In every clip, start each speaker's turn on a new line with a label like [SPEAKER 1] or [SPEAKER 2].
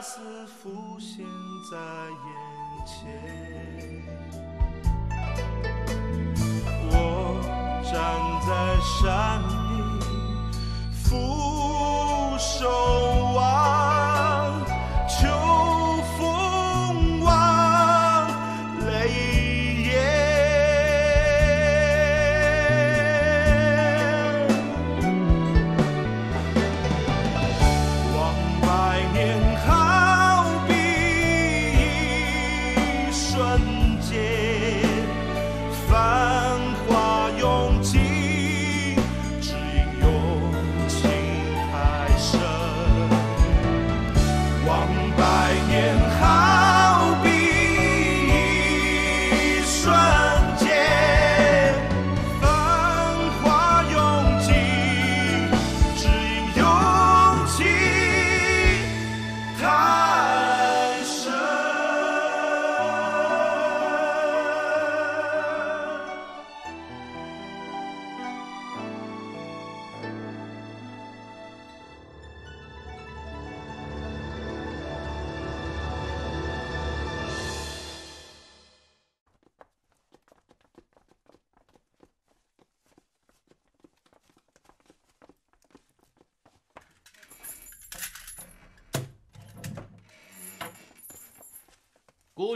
[SPEAKER 1] 似浮现在眼前。我站在山顶，俯首望百年海，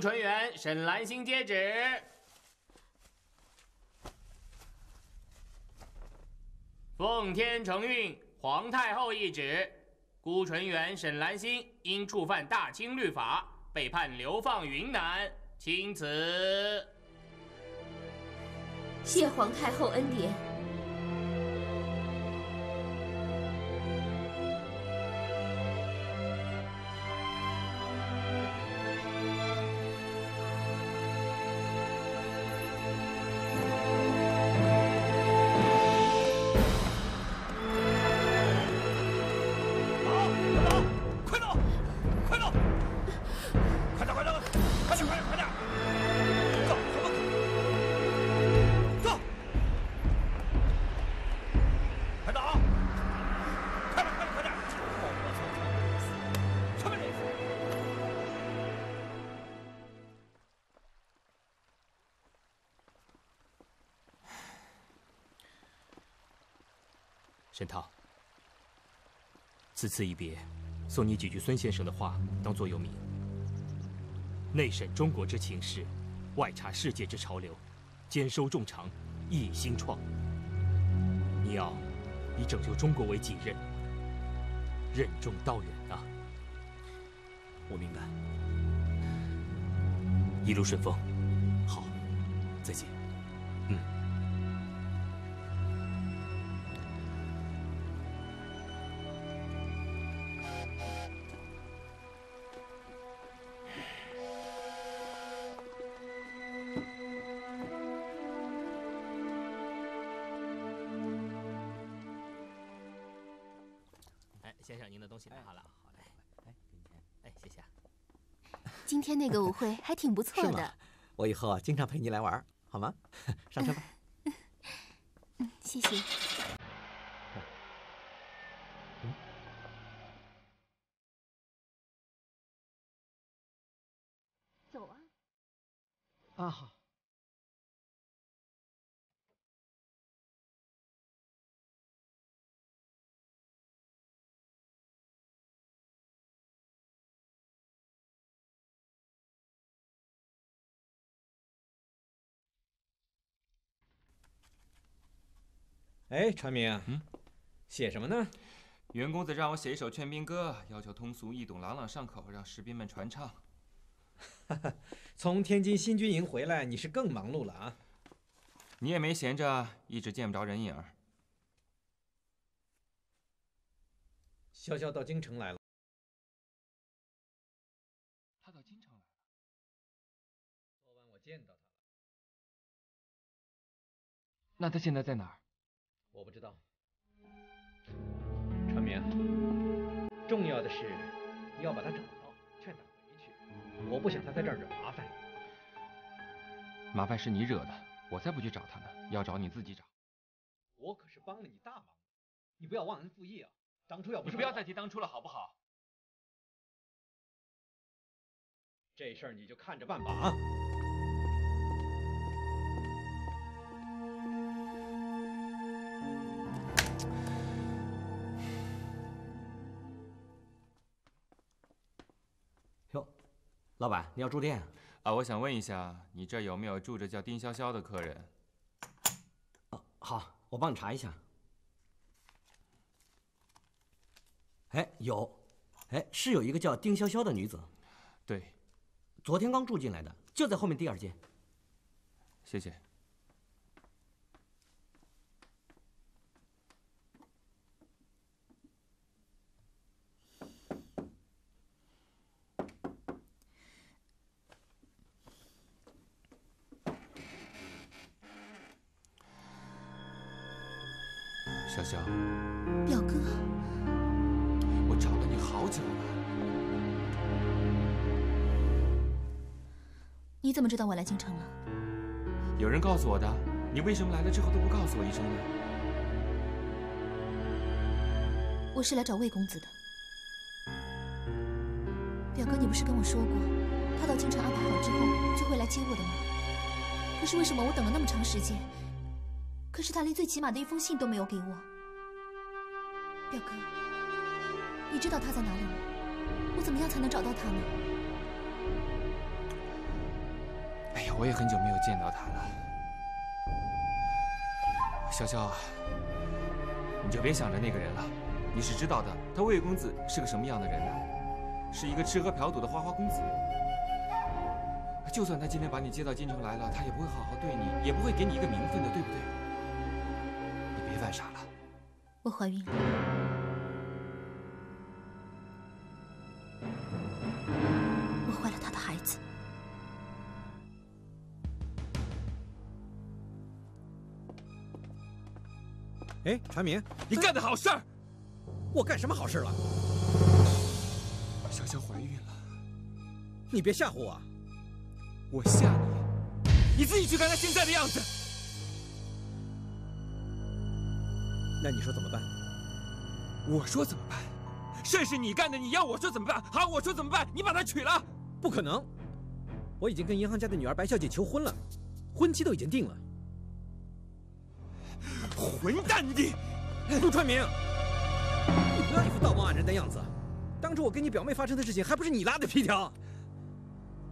[SPEAKER 2] 顾纯元、沈兰心接旨。奉天承运，皇太后懿旨：顾纯元、沈兰心因触犯大清律法，被判流放云南，钦此。
[SPEAKER 3] 谢皇太后恩典。
[SPEAKER 4] 沈涛，此次一别，送你几句孙先生的话当座右铭：内审中国之情势，外察世界之潮流，兼收众长，一心创。你要以拯救中国为己任，任重道远啊！
[SPEAKER 5] 我明白。
[SPEAKER 4] 一路顺风。
[SPEAKER 5] 好，再见。
[SPEAKER 3] 会还挺不错
[SPEAKER 5] 是吗
[SPEAKER 3] 的，
[SPEAKER 5] 我以后啊经常陪你来玩，好吗？上车吧。
[SPEAKER 3] 嗯，谢谢。走啊！
[SPEAKER 5] 啊，好。哎，传明，嗯，写什么呢？
[SPEAKER 6] 袁公子让我写一首劝兵歌，要求通俗易懂、朗朗上口，让士兵们传唱。
[SPEAKER 5] 从天津新军营回来，你是更忙碌了啊。
[SPEAKER 6] 你也没闲着，一直见不着人影儿。
[SPEAKER 5] 潇潇到京城来了。
[SPEAKER 6] 他到京城来了。
[SPEAKER 5] 昨晚我见到他了。
[SPEAKER 6] 那他现在在哪儿？
[SPEAKER 5] 我不知道。传明，重要的是要把他找到，劝他回去。我不想他在这儿惹麻烦。
[SPEAKER 6] 麻烦是你惹的，我才不去找他呢。要找你自己找。
[SPEAKER 5] 我可是帮了你大忙，你不要忘恩负义啊！当初要不
[SPEAKER 6] 你
[SPEAKER 5] 是我
[SPEAKER 6] 不要再提当初了好不好？
[SPEAKER 5] 这事儿，你就看着办吧啊！
[SPEAKER 7] 老板，你要住店？
[SPEAKER 6] 啊，我想问一下，你这有没有住着叫丁潇潇的客人？
[SPEAKER 7] 哦，好，我帮你查一下。哎，有，哎，是有一个叫丁潇潇的女子，
[SPEAKER 6] 对，
[SPEAKER 7] 昨天刚住进来的，就在后面第二间。
[SPEAKER 6] 谢谢。我
[SPEAKER 3] 来京城了？
[SPEAKER 6] 有人告诉我的。你为什么来了之后都不告诉我一声呢？
[SPEAKER 3] 我是来找魏公子的。表哥，你不是跟我说过，他到京城安排好之后就会来接我的吗？可是为什么我等了那么长时间，可是他连最起码的一封信都没有给我？表哥，你知道他在哪里吗？我怎么样才能找到他呢？
[SPEAKER 6] 我也很久没有见到他了。潇潇啊，你就别想着那个人了。你是知道的，他魏公子是个什么样的人呢、是一个吃喝嫖赌的花花公子。就算他今天把你接到京城来了，他也不会好好对你，也不会给你一个名分的，对不对？你别犯傻了。
[SPEAKER 3] 我怀孕了。
[SPEAKER 5] 哎，传明，
[SPEAKER 6] 你干的好事儿！
[SPEAKER 5] 我干什么好事了？
[SPEAKER 6] 小香怀孕了，
[SPEAKER 5] 你别吓唬我！
[SPEAKER 6] 我吓你，你自己去看她现在的样子。
[SPEAKER 5] 那你说怎么办？
[SPEAKER 6] 我说怎么办？事是你干的，你要我说怎么办？好，我说怎么办？你把她娶了。
[SPEAKER 5] 不可能！我已经跟银行家的女儿白小姐求婚了，婚期都已经定了。
[SPEAKER 6] 混蛋你！
[SPEAKER 5] 陆传明，你不要一副道貌岸然的样子。当初我跟你表妹发生的事情，还不是你拉的皮条？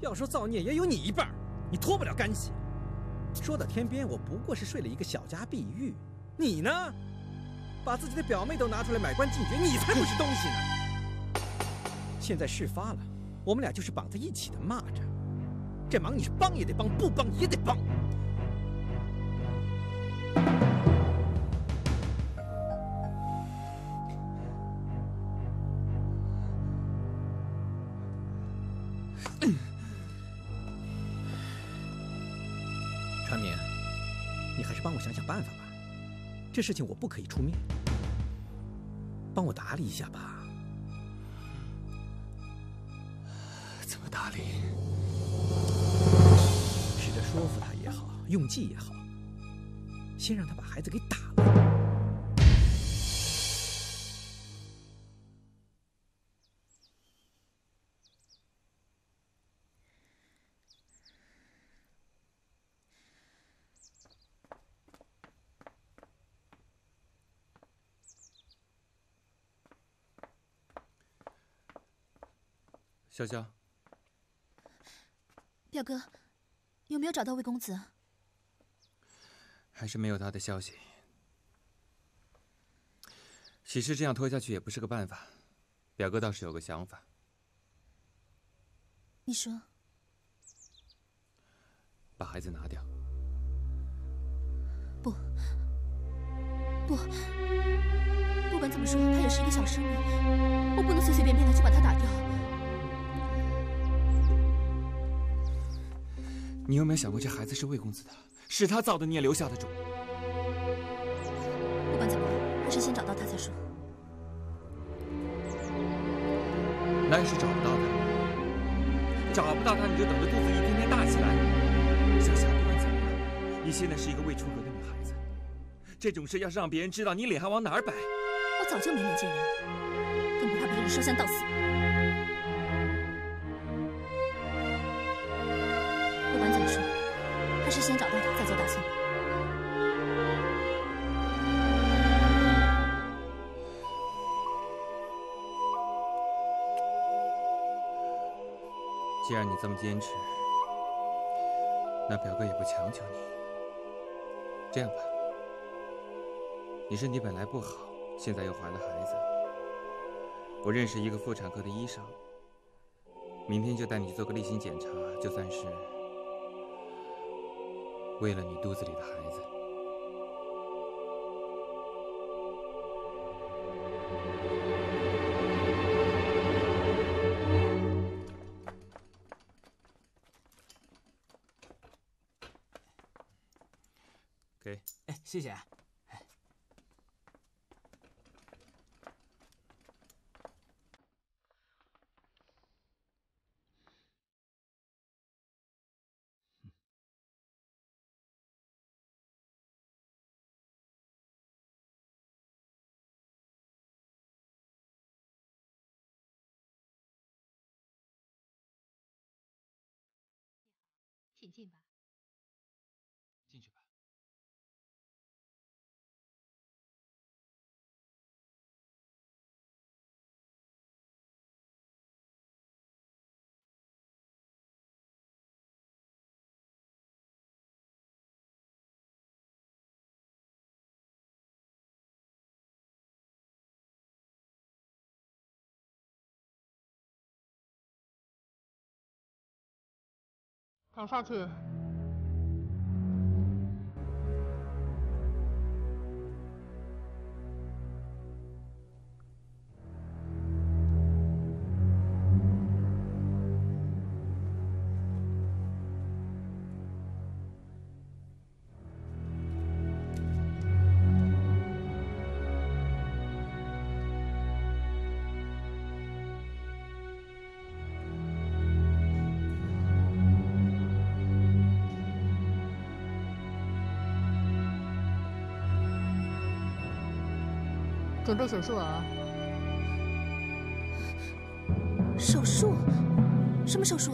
[SPEAKER 5] 要说造孽，也有你一半，你脱不了干系。说到天边，我不过是睡了一个小家碧玉，你呢？把自己的表妹都拿出来买官进爵，你才不是东西呢！现在事发了，我们俩就是绑在一起的蚂蚱。这忙你是帮也得帮，不帮也得帮。帮我想想办法吧。这事情我不可以出面，帮我打理一下吧。
[SPEAKER 6] 怎么打理？
[SPEAKER 5] 试着说服他也好，用计也好，先让他把孩子给打
[SPEAKER 6] 潇潇，
[SPEAKER 3] 表哥，有没有找到魏公子？
[SPEAKER 6] 还是没有他的消息。喜事这样拖下去也不是个办法。表哥倒是有个想法，
[SPEAKER 3] 你说，
[SPEAKER 6] 把孩子拿掉。
[SPEAKER 3] 不，不，不管怎么说，他也是一个小生命，我不能随随便便的就把他打掉。
[SPEAKER 6] 你有没有想过，这孩子是魏公子的，是他造的，你也留下的种。
[SPEAKER 3] 不管怎么样，还是先找到他再说。
[SPEAKER 6] 那要是找不到他，找不到他，你就等着肚子一天天大起来。想想，不管怎么样，你现在是一个未出阁的女孩子，这种事要是让别人知道，你脸还往哪儿摆？
[SPEAKER 3] 我早就没脸见人了，更不怕别人说三道四。先找到他，再做打算。
[SPEAKER 6] 既然你这么坚持，那表哥也不强求你。这样吧，你身体本来不好，现在又怀了孩子，我认识一个妇产科的医生，明天就带你去做个例行检查，就算是为了你肚子里的孩子。给，
[SPEAKER 8] 哎，谢谢。
[SPEAKER 3] 请进吧。
[SPEAKER 9] 躺下去。准备手术啊！
[SPEAKER 3] 手术？什么手术？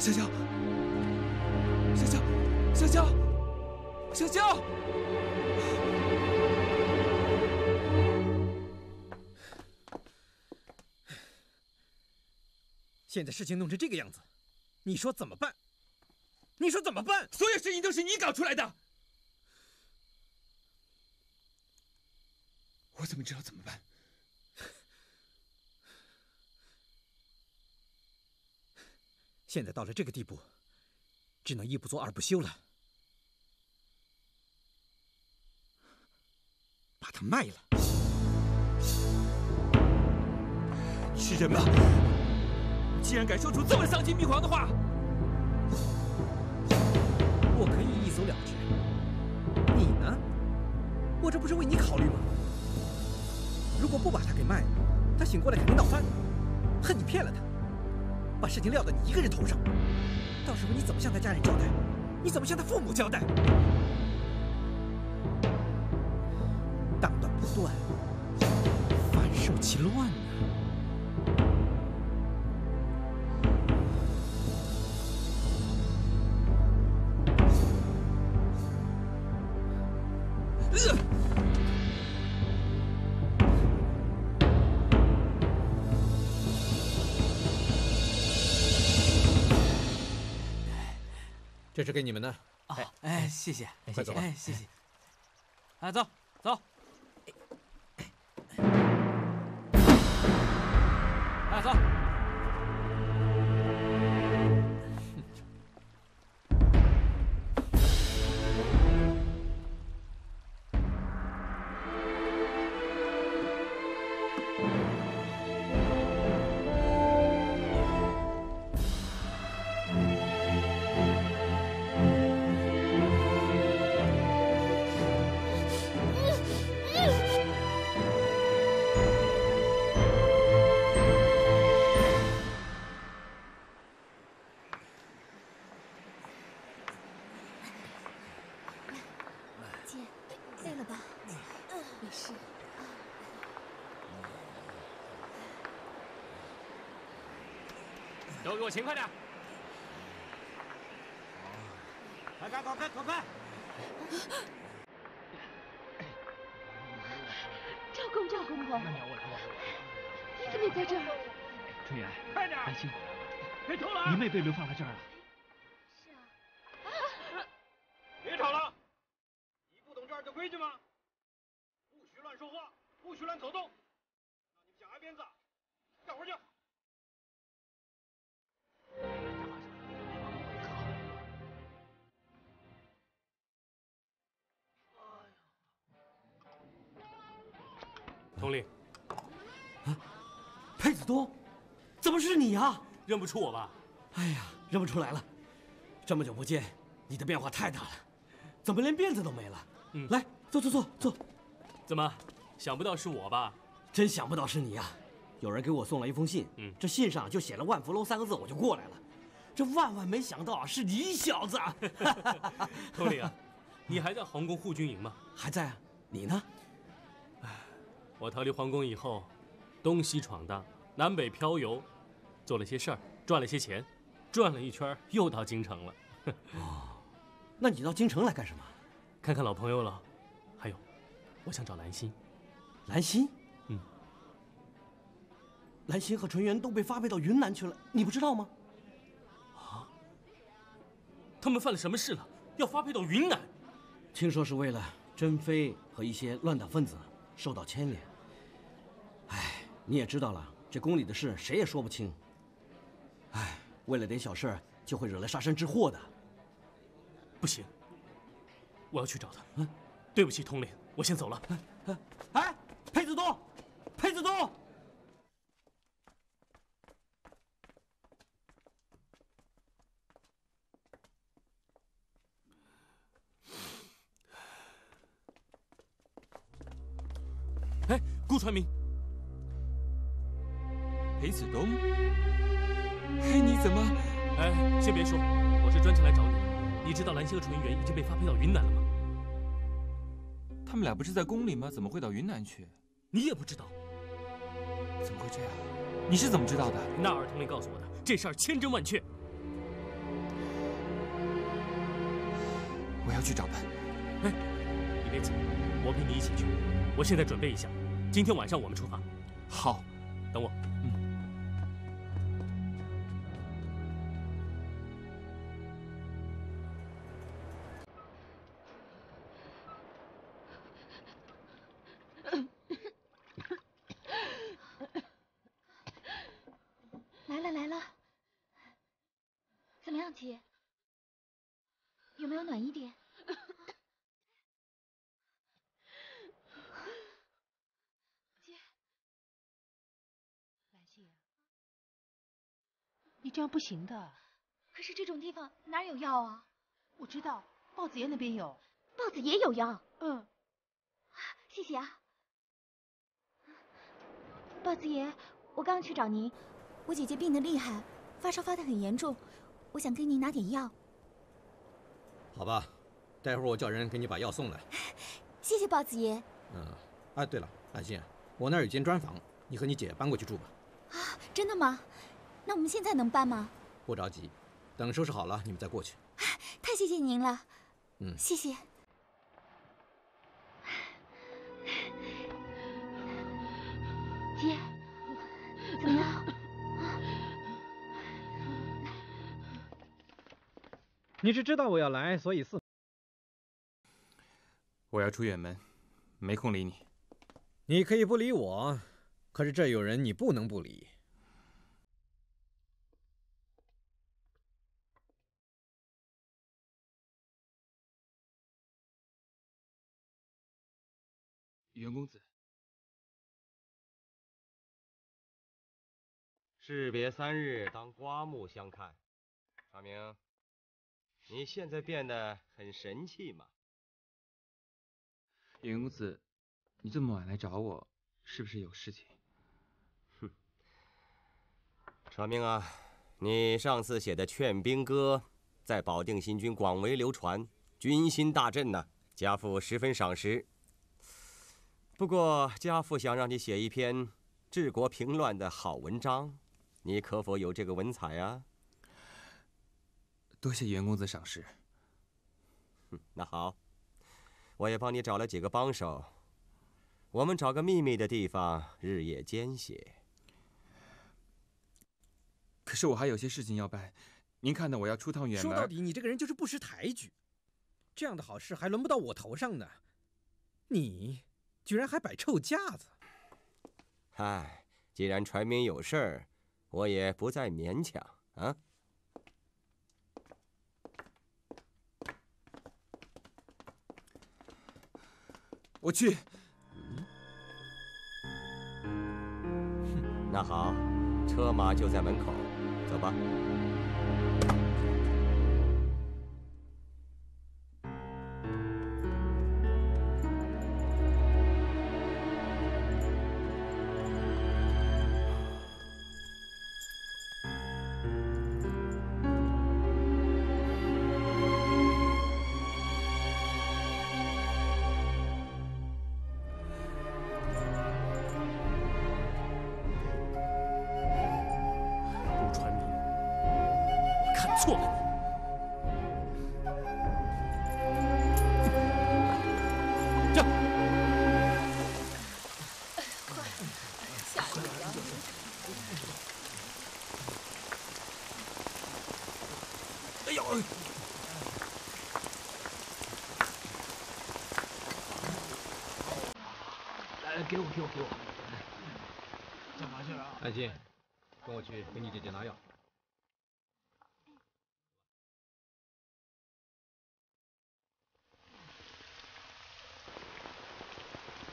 [SPEAKER 6] 香香，香香，香香，香香！
[SPEAKER 5] 现在事情弄成这个样子，你说怎么办？你说怎么办？
[SPEAKER 6] 所有事情都是你搞出来的，我怎么知道怎么办？
[SPEAKER 5] 现在到了这个地步，只能一不做二不休了，把它卖了。
[SPEAKER 6] 是人吗？竟然敢说出这么丧心病狂的话！
[SPEAKER 5] 我可以一走了之，你呢我这不是为你考虑吗？如果不把他给卖了，他醒过来肯定闹翻，恨你骗了他，把事情撂到你一个人头上，到时候你怎么向他家人交代？你怎么向他父母交代？当断不断，反受其乱这是给你们的。
[SPEAKER 8] 啊哎，谢谢，
[SPEAKER 5] 快走吧
[SPEAKER 8] 哎，谢谢。哎，走走。哎，走。
[SPEAKER 2] 给我勤快点！
[SPEAKER 10] 快开，快开，快开！
[SPEAKER 3] 赵公，赵公公，你怎么也在这儿？
[SPEAKER 11] 春元，
[SPEAKER 10] 快点！
[SPEAKER 11] 安心，
[SPEAKER 10] 别偷了！
[SPEAKER 11] 你妹被流放到这儿了。
[SPEAKER 10] 是啊别吵了！你不懂这儿的规矩吗？不许乱说话，不许乱走动。让你们想挨鞭子，干活去。
[SPEAKER 4] 统领，
[SPEAKER 7] 佩子东，怎么是你啊？
[SPEAKER 4] 认不出我吧？
[SPEAKER 7] 哎呀，认不出来了。这么久不见，你的变化太大了，怎么连辫子都没了？
[SPEAKER 4] 嗯
[SPEAKER 7] 来，坐坐坐坐。
[SPEAKER 4] 怎么，想不到是我吧？
[SPEAKER 7] 真想不到是你呀、有人给我送了一封信，
[SPEAKER 4] 嗯
[SPEAKER 7] 这信上就写了“万福楼”三个字，我就过来了。这万万没想到啊，是你小子啊！
[SPEAKER 4] 统领啊，你还在皇宫护军营吗？
[SPEAKER 7] 还在啊？你呢？
[SPEAKER 4] 我逃离皇宫以后，东西闯荡，南北漂游，做了些事儿，赚了些钱，转了一圈，又到京城了。
[SPEAKER 7] 哦那你到京城来干什么？
[SPEAKER 4] 看看老朋友了，还有，我想找兰心。
[SPEAKER 7] 兰心？
[SPEAKER 4] 嗯。
[SPEAKER 7] 兰心和纯元都被发配到云南去了，你不知道吗？
[SPEAKER 4] 啊他们犯了什么事了？要发配到云南？
[SPEAKER 7] 听说是为了珍妃和一些乱党分子受到牵连。哎，你也知道了，这宫里的事谁也说不清。哎，为了点小事就会惹来杀身之祸的。
[SPEAKER 4] 不行，我要去找他。嗯，对不起，统领，我先走了。
[SPEAKER 7] 哎，裴子东，裴子东，
[SPEAKER 4] 哎，顾传明，知道兰心和纯元已经被发配到云南了吗？
[SPEAKER 6] 他们俩不是在宫里吗？怎么会到云南去？
[SPEAKER 4] 你也不知道？
[SPEAKER 6] 怎么会这样？你是怎么知道的？
[SPEAKER 4] 那尔统领告诉我的，这事儿千真万确。
[SPEAKER 6] 我要去找他。
[SPEAKER 4] 哎，你别急，我陪你一起去。我现在准备一下，今天晚上我们出发。
[SPEAKER 6] 好，
[SPEAKER 9] 这样不行的。
[SPEAKER 3] 可是这种地方哪有药啊？
[SPEAKER 9] 我知道，豹子爷那边有。
[SPEAKER 3] 豹子爷有药。
[SPEAKER 9] 嗯。
[SPEAKER 3] 哎谢谢啊。豹子爷，我刚去找您，我姐姐病得厉害，发烧发得很严重，我想跟您拿点药。
[SPEAKER 5] 好吧，待会儿我叫人给你把药送来。
[SPEAKER 3] 谢谢豹子爷。
[SPEAKER 5] 嗯，哎，对了，兰心，我那儿有间砖房，你和你姐搬过去住吧。
[SPEAKER 3] 啊，真的吗？那我们现在能搬吗？
[SPEAKER 5] 不着急，等收拾好了你们再过去。
[SPEAKER 3] 太谢谢您了。
[SPEAKER 5] 嗯，
[SPEAKER 3] 谢谢。姐，怎么样？
[SPEAKER 5] 你是知道我要来，所以四。
[SPEAKER 6] 我要出远门，没空理你。
[SPEAKER 5] 你可以不理我，可是这有人你不能不理。
[SPEAKER 6] 袁公子，
[SPEAKER 12] 士别三日，当刮目相看。长明，你现在变得很神气嘛？
[SPEAKER 6] 袁公子，你这么晚来找我，是不是有事情？
[SPEAKER 12] 哼，长明啊，你上次写的劝兵歌，在保定新军广为流传，军心大振呢，家父十分赏识。不过家父想让你写一篇治国平乱的好文章，你可否有这个文采啊？
[SPEAKER 6] 多谢袁公子赏识。
[SPEAKER 12] 那好，我也帮你找了几个帮手，我们找个秘密的地方，日夜兼写。
[SPEAKER 6] 可是我还有些事情要办，您看呢？我要出趟远门。
[SPEAKER 5] 说到底，你这个人就是不识抬举，这样的好事还轮不到我头上呢，你。居然还摆臭架子！
[SPEAKER 12] 唉，既然传明有事儿，我也不再勉强啊。
[SPEAKER 6] 我去。
[SPEAKER 12] 那好，车马就在门口，走吧。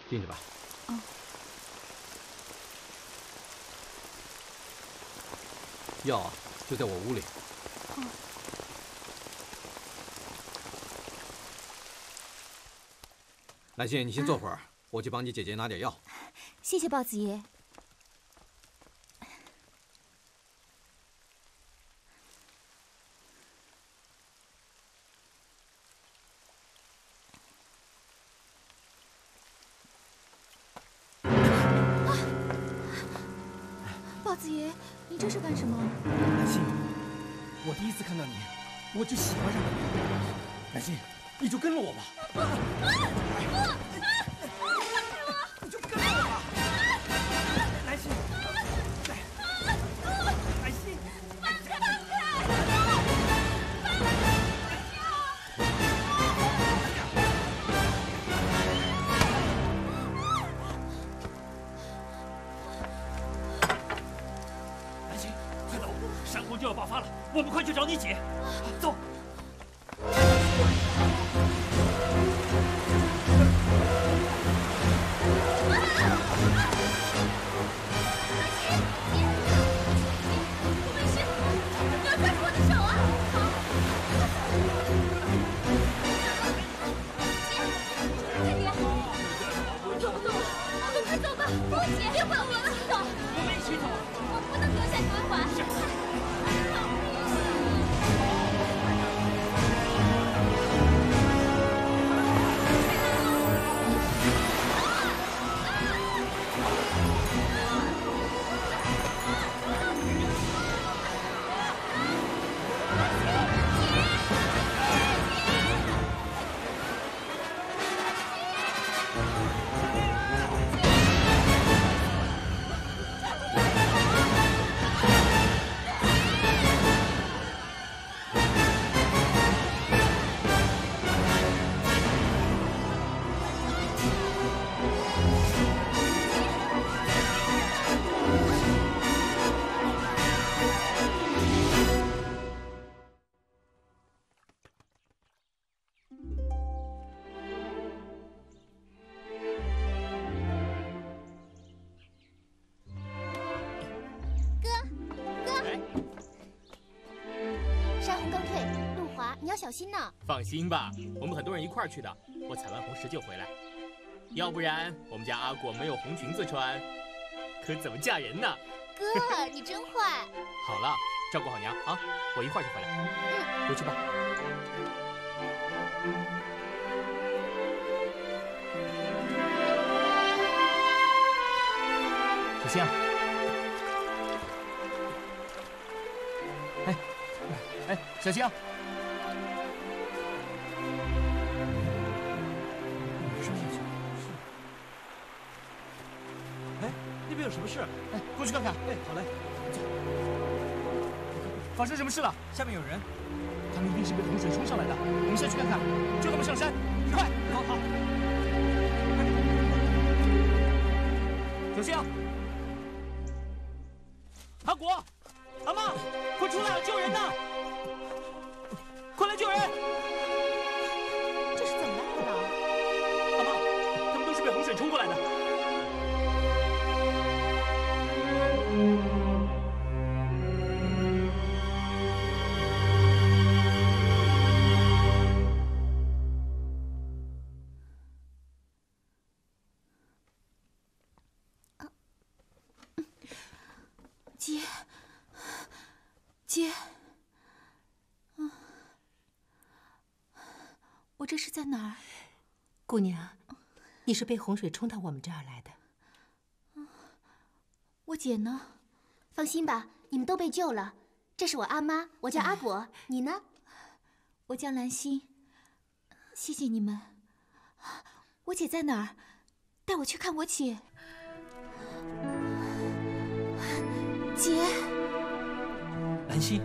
[SPEAKER 5] 进去吧。
[SPEAKER 3] 哦。
[SPEAKER 5] 药就在我屋里。
[SPEAKER 3] 哦。
[SPEAKER 5] 兰心，你先坐会儿，我去帮你姐姐拿点药。
[SPEAKER 3] 谢谢豹子爷。
[SPEAKER 4] 找你姐。
[SPEAKER 3] 小心呢。
[SPEAKER 13] 放心吧，我们很多人一块儿去的。我采完红石就回来，要不然我们家阿果没有红裙子穿，可怎么嫁人呢？
[SPEAKER 3] 哥，你真坏。
[SPEAKER 13] 好了，照顾好娘啊，我一会儿就回来。
[SPEAKER 3] 嗯，
[SPEAKER 13] 回去吧。小心啊，哎，哎，小星，
[SPEAKER 7] 上
[SPEAKER 13] 过去看看。
[SPEAKER 7] 哎，好嘞。
[SPEAKER 13] 发生什么事了？
[SPEAKER 7] 下面有人，
[SPEAKER 13] 他们一定是被洪水冲上来的。我们先去看看，救他们上山，快！
[SPEAKER 7] 好好。
[SPEAKER 13] 小心啊
[SPEAKER 3] 姐，姐，嗯，我这是在哪儿？
[SPEAKER 14] 姑娘，你是被洪水冲到我们这儿来的。
[SPEAKER 3] 我姐呢？放心吧，你们都被救了。这是我阿妈，我叫阿果。你呢？我叫兰心。谢谢你们。我姐在哪儿？带我去看我姐。姐，
[SPEAKER 13] 兰心，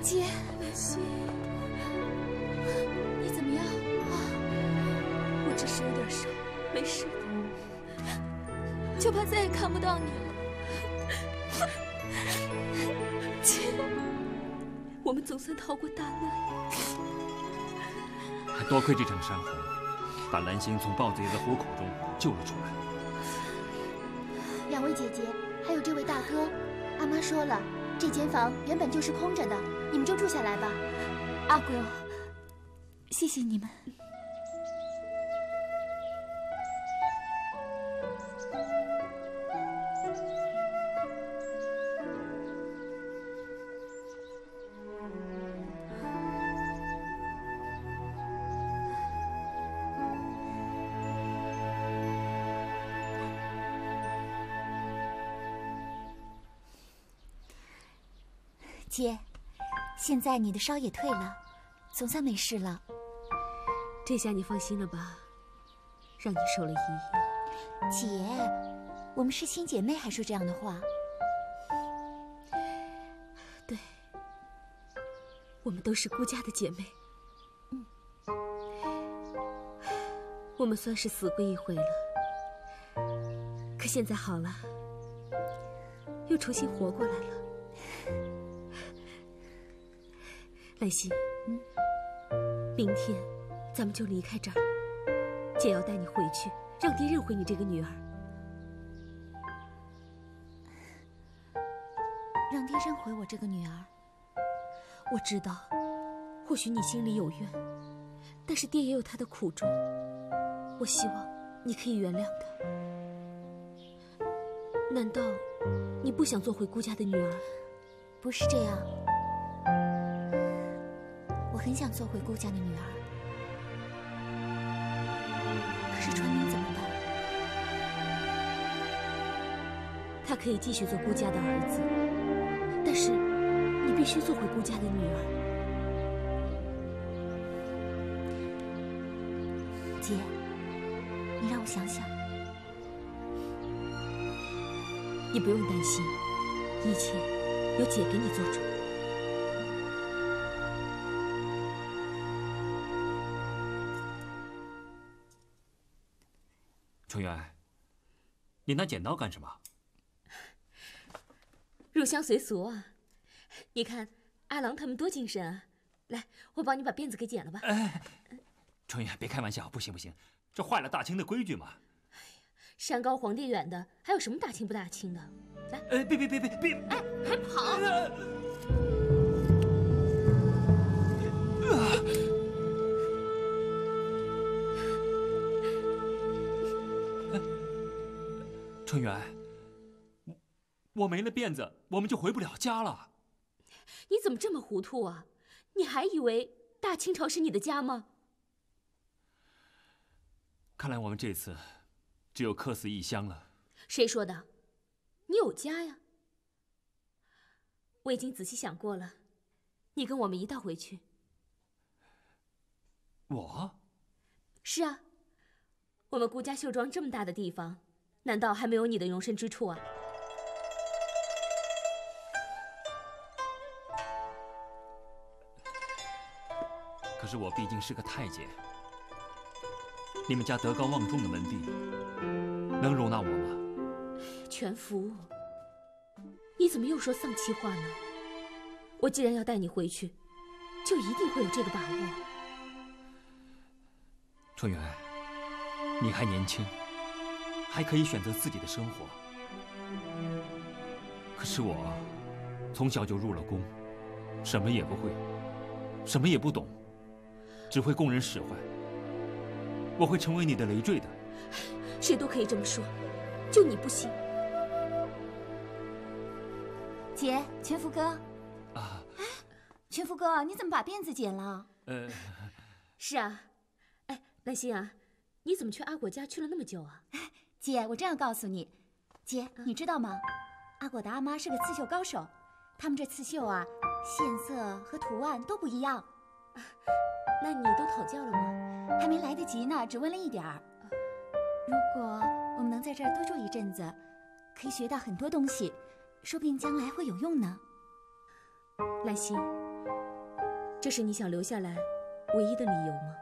[SPEAKER 3] 姐，兰心，你怎么样啊？
[SPEAKER 14] 我只是有点伤，没事的。
[SPEAKER 3] 就怕再也看不到你了。姐，
[SPEAKER 14] 我们总算逃过大难。
[SPEAKER 8] 还多亏这场山洪，把兰心从豹子爷的虎口中救了出来。
[SPEAKER 3] 两位姐姐，还有这位大哥，阿妈说了，这间房原本就是空着的，你们就住下来吧。阿贵，谢谢你们。姐，现在你的烧也退了，总算没事了。
[SPEAKER 14] 这下你放心了吧？让你受了一夜。
[SPEAKER 3] 姐，我们是亲姐妹，还说这样的话？
[SPEAKER 14] 对，我们都是孤家的姐妹。
[SPEAKER 3] 嗯，
[SPEAKER 14] 我们算是死过一回了，可现在好了，又重新活过来了。兰心，
[SPEAKER 3] 嗯，
[SPEAKER 14] 明天咱们就离开这儿。姐要带你回去，让爹认回你这个女儿。
[SPEAKER 3] 让爹认回我这个女儿。
[SPEAKER 14] 我知道，或许你心里有怨，但是爹也有他的苦衷。我希望你可以原谅他。难道你不想做回顾家的女儿？
[SPEAKER 3] 不是这样。很想做回顾家的女儿，可是传明怎么办？
[SPEAKER 14] 他可以继续做顾家的儿子，但是你必须做回顾家的女儿。
[SPEAKER 3] 姐，你让我想想。
[SPEAKER 14] 你不用担心，一切由姐给你做主。
[SPEAKER 8] 你拿剪刀干什么？
[SPEAKER 14] 入乡随俗啊！你看阿郎他们多精神啊！来，我帮你把辫子给剪了吧。
[SPEAKER 8] 哎，春燕，别开玩笑，不行不行，这坏了大清的规矩嘛。
[SPEAKER 14] 哎呀山高皇帝远的，还有什么大清不大清的？来，
[SPEAKER 8] 哎，别别别别别！
[SPEAKER 14] 哎，还跑！
[SPEAKER 8] 春元，我我没了辫子，我们就回不了家了。
[SPEAKER 14] 你怎么这么糊涂啊？你还以为大清朝是你的家吗？
[SPEAKER 8] 看来我们这次只有客死异乡了。
[SPEAKER 14] 谁说的？你有家呀！我已经仔细想过了，你跟我们一道回去。
[SPEAKER 8] 我？
[SPEAKER 14] 是啊，我们顾家绣庄这么大的地方，难道还没有你的容身之处啊？
[SPEAKER 8] 可是我毕竟是个太监，你们家德高望重的门第，能容纳我吗？
[SPEAKER 14] 全福，你怎么又说丧气话呢？我既然要带你回去，就一定会有这个把握。
[SPEAKER 8] 春元，你还年轻，还可以选择自己的生活。可是我，从小就入了宫，什么也不会，什么也不懂。只会供人使唤，我会成为你的累赘的。
[SPEAKER 14] 谁都可以这么说，就你不行。
[SPEAKER 3] 姐，全福哥。
[SPEAKER 8] 啊。
[SPEAKER 3] 哎，全福哥，你怎么把辫子剪了？
[SPEAKER 8] 呃。
[SPEAKER 14] 是啊。哎，兰心啊，你怎么去阿果家去了那么久啊？
[SPEAKER 3] 姐，我这样告诉你，姐，你知道吗？阿果的阿妈是个刺绣高手，他们这刺绣啊，线色和图案都不一样。
[SPEAKER 14] 那你都讨教了吗？
[SPEAKER 3] 还没来得及呢，只问了一点儿。如果我们能在这儿多住一阵子，可以学到很多东西，说不定将来会有用呢。
[SPEAKER 14] 兰心，这是你想留下来唯一的理由吗？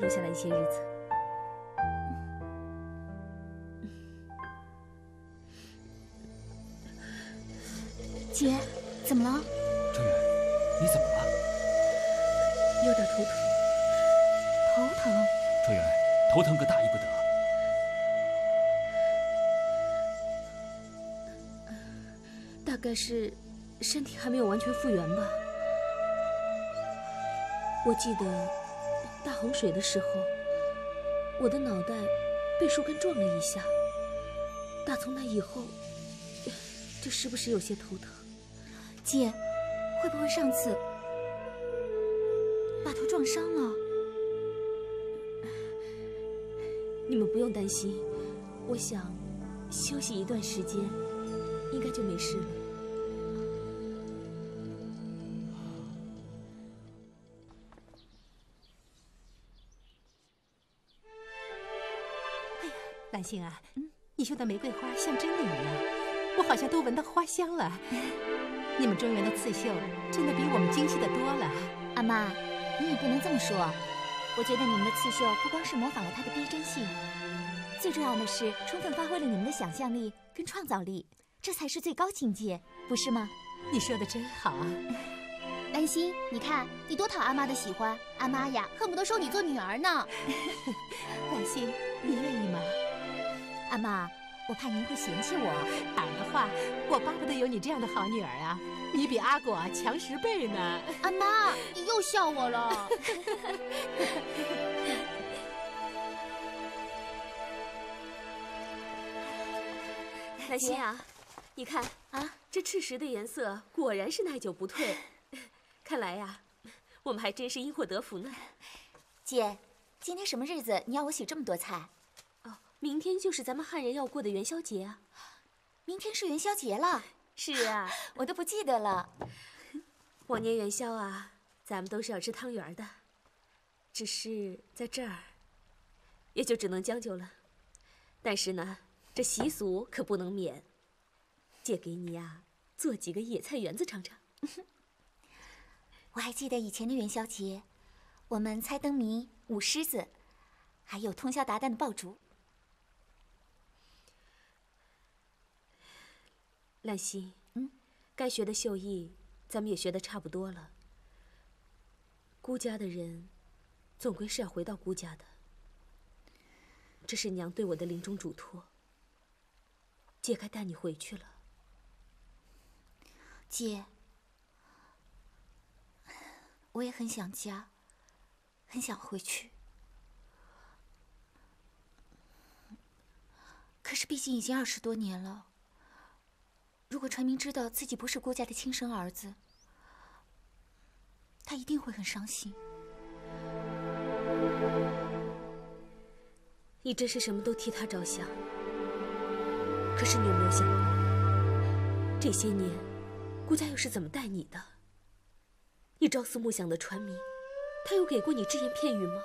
[SPEAKER 14] 留下来一些日子。
[SPEAKER 3] 姐，怎么了？
[SPEAKER 8] 春远，你怎么了？
[SPEAKER 14] 有点头疼。
[SPEAKER 3] 头疼？
[SPEAKER 8] 春远，头疼可大意不得。
[SPEAKER 14] 大概是身体还没有完全复原吧。我记得大洪水的时候，我的脑袋被树根撞了一下。打从那以后，就时不时有些头疼。
[SPEAKER 3] 姐，会不会上次把头撞伤了？
[SPEAKER 14] 你们不用担心，我想休息一段时间，应该就没事了。
[SPEAKER 15] 呀，兰心啊，你绣的玫瑰花像真的一样，我好像都闻到花香了。你们庄园的刺绣真的比我们精细的多了。
[SPEAKER 3] 阿妈，你也不能这么说。我觉得你们的刺绣不光是模仿了它的逼真性，最重要的是充分发挥了你们的想象力跟创造力，这才是最高境界，不是吗？
[SPEAKER 15] 你说的真好。
[SPEAKER 11] 兰心，你看你多讨阿妈的喜欢，阿妈呀恨不得收你做女儿呢。
[SPEAKER 15] 兰心，你愿意吗？
[SPEAKER 3] 阿妈。我怕您会嫌弃我，
[SPEAKER 15] 儿的话，我巴不得有你这样的好女儿啊！你比阿果强十倍呢。
[SPEAKER 11] 阿妈，你又笑我了。
[SPEAKER 14] 兰心啊，你看啊，这赤石的颜色果然是耐久不退。看来呀，我们还真是因祸得福呢。
[SPEAKER 3] 姐，今天什么日子？你要我洗这么多菜？
[SPEAKER 14] 明天就是咱们汉人要过的元宵节啊！
[SPEAKER 3] 明天是元宵节了。
[SPEAKER 14] 是啊，
[SPEAKER 3] 我都不记得了。
[SPEAKER 14] 往年元宵啊，咱们都是要吃汤圆的，只是在这儿，也就只能将就了。但是呢，这习俗可不能免。借给你呀，做几个野菜圆子尝尝。
[SPEAKER 3] 我还记得以前的元宵节，我们猜灯谜、舞狮子，还有通宵达旦的爆竹。
[SPEAKER 14] 兰心，嗯，该学的绣艺，咱们也学的差不多了。孤家的人，总归是要回到孤家的。这是娘对我的临终嘱托。姐该带你回去了。
[SPEAKER 3] 姐，我也很想家，很想回去。可是毕竟已经二十多年了。如果传明知道自己不是郭家的亲生儿子，他一定会很伤心。
[SPEAKER 14] 你真是什么都替他着想。可是你有没有想过，这些年，顾家又是怎么待你的？你朝思暮想的传明，他有给过你只言片语吗？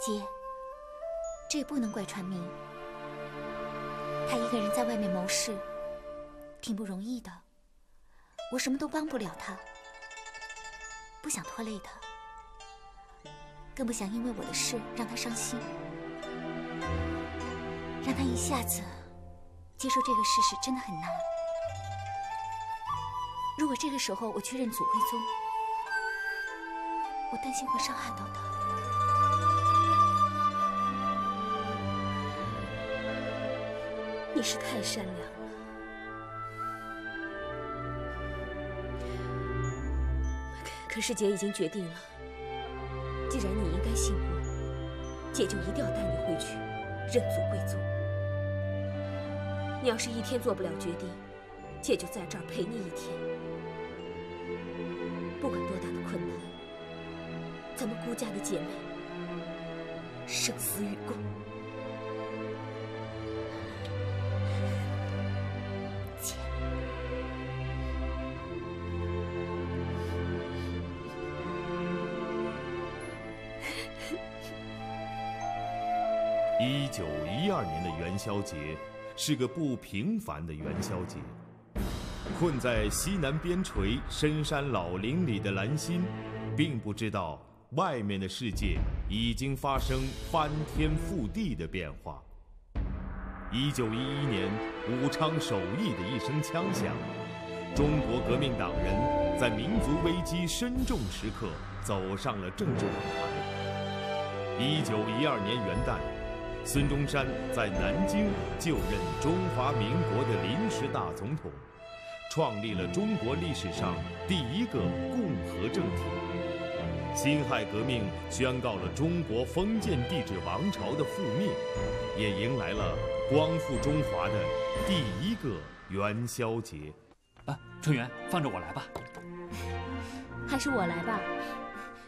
[SPEAKER 3] 姐，这也不能怪传明。他一个人在外面谋事，挺不容易的。我什么都帮不了他，不想拖累他，更不想因为我的事让他伤心，让他一下子接受这个事实真的很难。如果这个时候我去认祖徽宗，我担心会伤害到他。
[SPEAKER 14] 是太善良了，可是姐已经决定了。既然你应该信我，姐就一定要带你回去认祖归宗。你要是一天做不了决定，姐就在这儿陪你一天。不管多大的困难，咱们孤家的姐妹生死与共。
[SPEAKER 16] 元宵节是个不平凡的元宵节。困在西南边陲深山老林里的兰心，并不知道外面的世界已经发生翻天覆地的变化。一九一一年，武昌首义的一声枪响，中国革命党人在民族危机深重时刻走上了政治舞台。一九一二年元旦，孙中山在南京就任中华民国的临时大总统。创立了中国历史上第一个共和政体，辛亥革命宣告了中国封建帝制王朝的覆灭，也迎来了光复中华的第一个元宵节。
[SPEAKER 8] 啊，春元，放着我来吧。
[SPEAKER 14] 还是我来吧，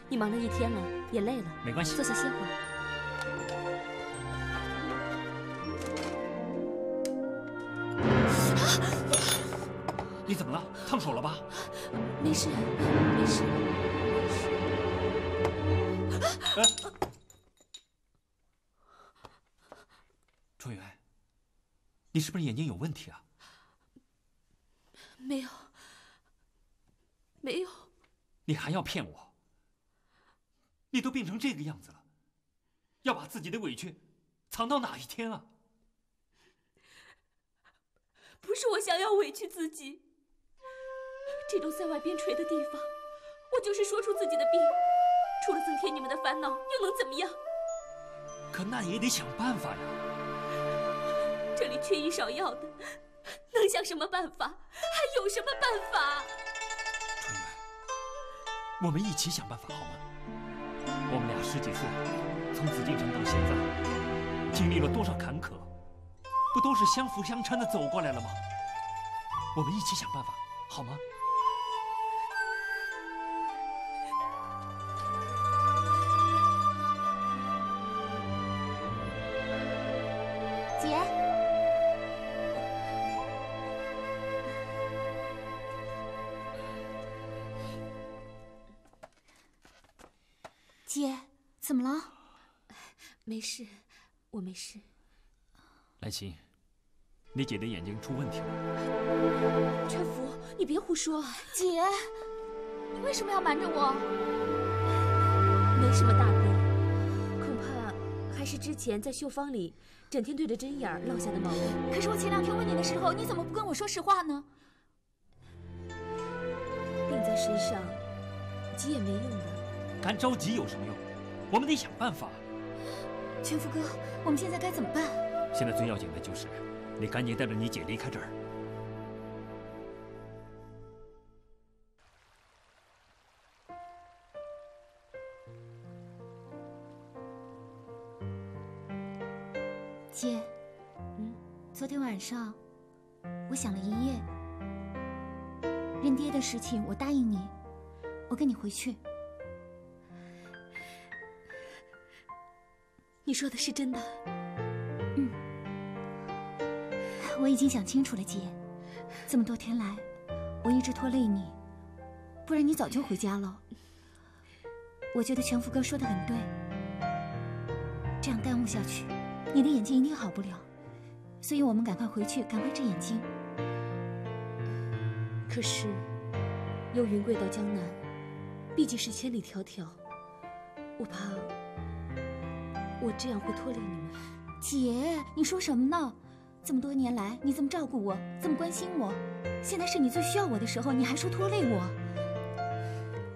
[SPEAKER 14] 你忙了一天了，也累了，
[SPEAKER 8] 没关系，
[SPEAKER 14] 坐下歇会儿。
[SPEAKER 8] 怎么了？烫手了吧？
[SPEAKER 14] 没事，没事。
[SPEAKER 8] 春元，你是不是眼睛有问题啊？
[SPEAKER 14] 没有，没有。
[SPEAKER 8] 你还要骗我？你都病成这个样子了，要把自己的委屈藏到哪一天啊？
[SPEAKER 14] 不是我想要委屈自己。这种塞外边陲的地方，我就是说出自己的病，除了增添你们的烦恼，又能怎么样？
[SPEAKER 8] 可那也得想办法呀。
[SPEAKER 14] 这里缺医少药的，能想什么办法？还有什么办法？
[SPEAKER 8] 春元，我们一起想办法好吗？我们俩十几岁，从紫禁城到现在，经历了多少坎坷，不都是相辅相搀的走过来了吗？我们一起想办法好吗？
[SPEAKER 3] 姐，怎么了？
[SPEAKER 14] 没事，我没事。
[SPEAKER 8] 兰心，你姐的眼睛出问题了。
[SPEAKER 14] 全福，你别胡说。
[SPEAKER 3] 姐，你为什么要瞒着我？
[SPEAKER 14] 没什么大病，恐怕还是是之前在绣坊里整天对着针眼儿落下的毛病。
[SPEAKER 3] 可是我前两天问你的时候，你怎么不跟我说实话呢？
[SPEAKER 14] 病在身上，急也没用的。
[SPEAKER 8] 干着急有什么用？我们得想办法。
[SPEAKER 3] 全福哥，我们现在该怎么办？
[SPEAKER 8] 现在最要紧的就是，你赶紧带着你姐离开这儿。
[SPEAKER 3] 姐，嗯，昨天晚上我想了一夜，认爹的事情我答应你，我跟你回去。
[SPEAKER 14] 你说的是真的？
[SPEAKER 3] 嗯，我已经想清楚了，姐。这么多天来，我一直拖累你，不然你早就回家了。我觉得全福哥说的很对，这样耽误下去，你的眼睛一定好不了。所以我们赶快回去，赶快治眼睛。
[SPEAKER 14] 可是，由云贵到江南，毕竟是千里迢迢，我怕我这样会拖累你们。
[SPEAKER 3] 姐，你说什么呢？这么多年来，你这么照顾我，这么关心我，现在是你最需要我的时候，你还说拖累我？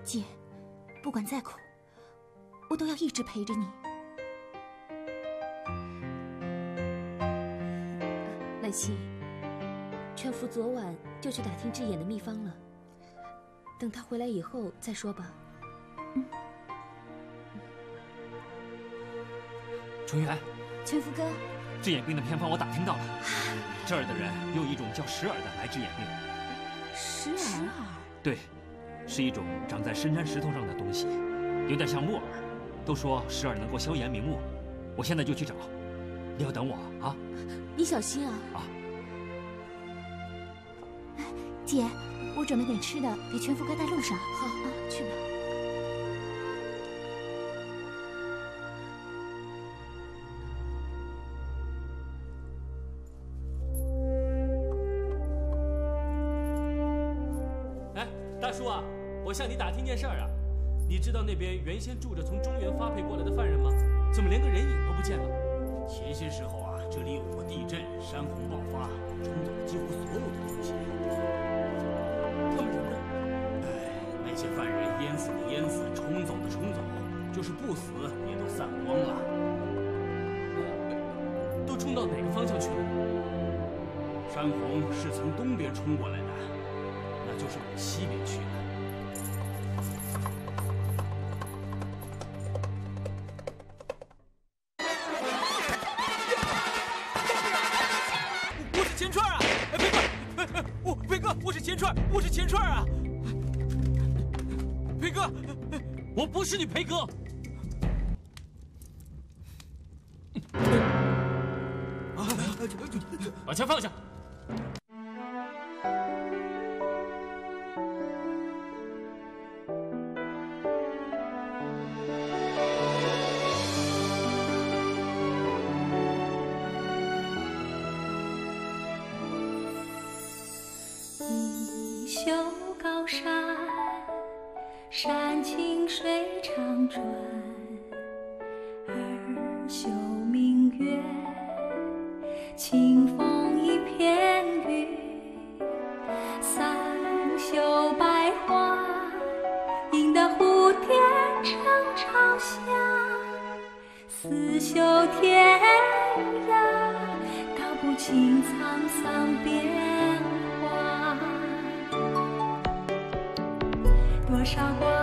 [SPEAKER 3] 姐，不管再苦，我都要一直陪着你。
[SPEAKER 14] 兰溪，全福昨晚就去打听治眼的秘方了，等他回来以后再说吧。
[SPEAKER 3] 嗯。
[SPEAKER 8] 纯元，
[SPEAKER 3] 全福哥，
[SPEAKER 8] 治眼病的偏方我打听到了，这儿的人用一种叫石耳的来治眼病。
[SPEAKER 3] 石耳？
[SPEAKER 8] 对，是一种长在深山石头上的东西，有点像木耳。都说石耳能够消炎明目，我现在就去找。你要等我啊！
[SPEAKER 14] 你小心啊！
[SPEAKER 8] 啊！
[SPEAKER 3] 姐，我准备点吃的给全福哥带路上。
[SPEAKER 14] 好啊，去吧。
[SPEAKER 17] 我向你打听件事儿啊，你知道那边原先住着从中原发配过来的犯人吗？怎么连个人影都不见了？
[SPEAKER 18] 前些时候啊，这里有过地震，山洪爆发，冲走了几乎所有的东西。
[SPEAKER 17] 他们人呢？
[SPEAKER 18] 哎，那些犯人淹死的淹死，冲走的冲走，就是不死也都散光了。
[SPEAKER 17] 都冲到哪个方向去了？
[SPEAKER 18] 山洪是从东边冲过来
[SPEAKER 17] 串啊！哎，飞哥，哎哎，我飞哥，我是钱串，我是钱串啊！飞哥，
[SPEAKER 8] 我不是你培哥。
[SPEAKER 19] 四宿天涯，道不尽沧桑变化。多少光